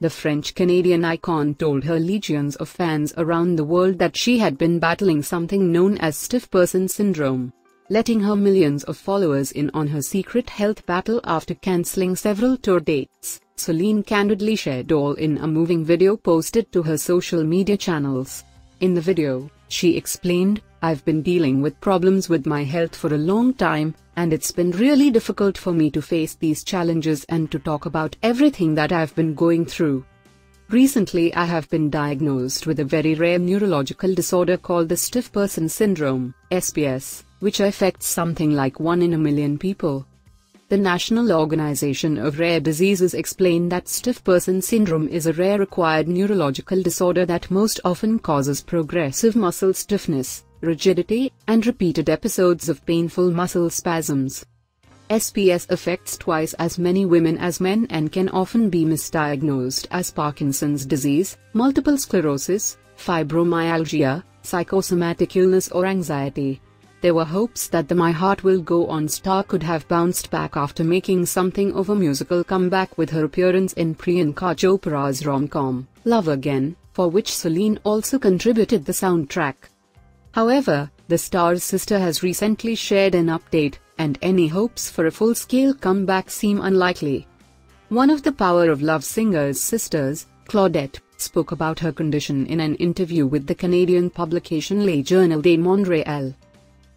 the French Canadian icon told her legions of fans around the world that she had been battling something known as stiff person syndrome, letting her millions of followers in on her secret health battle after cancelling several tour dates. Celine candidly shared all in a moving video posted to her social media channels. In the video, she explained, I've been dealing with problems with my health for a long time, and it's been really difficult for me to face these challenges and to talk about everything that I've been going through. Recently I have been diagnosed with a very rare neurological disorder called the Stiff Person Syndrome, SPS, which affects something like 1 in a million people. The National Organization of Rare Diseases explained that stiff person syndrome is a rare acquired neurological disorder that most often causes progressive muscle stiffness, rigidity, and repeated episodes of painful muscle spasms. SPS affects twice as many women as men and can often be misdiagnosed as Parkinson's disease, multiple sclerosis, fibromyalgia, psychosomatic illness or anxiety. There were hopes that the My Heart Will Go On star could have bounced back after making something of a musical comeback with her appearance in Priyanka Chopra's rom-com, Love Again, for which Celine also contributed the soundtrack. However, the star's sister has recently shared an update, and any hopes for a full-scale comeback seem unlikely. One of the Power of Love singer's sisters, Claudette, spoke about her condition in an interview with the Canadian publication Le Journal de Montréal.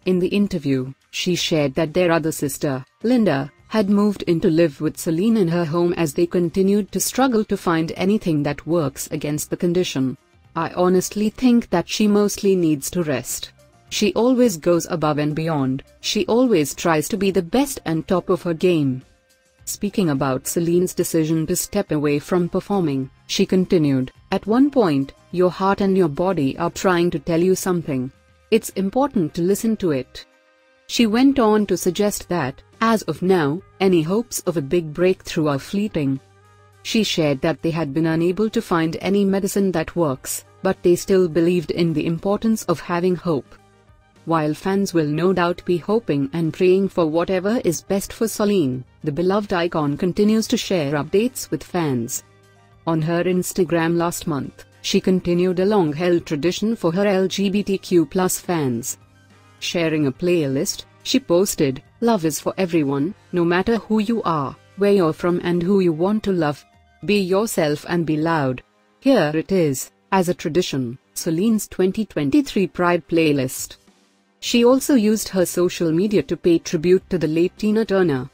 In the interview, she shared that their other sister, Linda, had moved in to live with Celine in her home as they continued to struggle to find anything that works against the condition. I honestly think that she mostly needs to rest. She always goes above and beyond, she always tries to be the best and top of her game. Speaking about Celine's decision to step away from performing, she continued, At one point, your heart and your body are trying to tell you something. It's important to listen to it. She went on to suggest that, as of now, any hopes of a big breakthrough are fleeting. She shared that they had been unable to find any medicine that works, but they still believed in the importance of having hope. While fans will no doubt be hoping and praying for whatever is best for Celine, the beloved icon continues to share updates with fans. On her Instagram last month, she continued a long-held tradition for her LGBTQ fans. Sharing a playlist, she posted, Love is for everyone, no matter who you are, where you're from and who you want to love. Be yourself and be loud. Here it is, as a tradition, Celine's 2023 Pride playlist. She also used her social media to pay tribute to the late Tina Turner.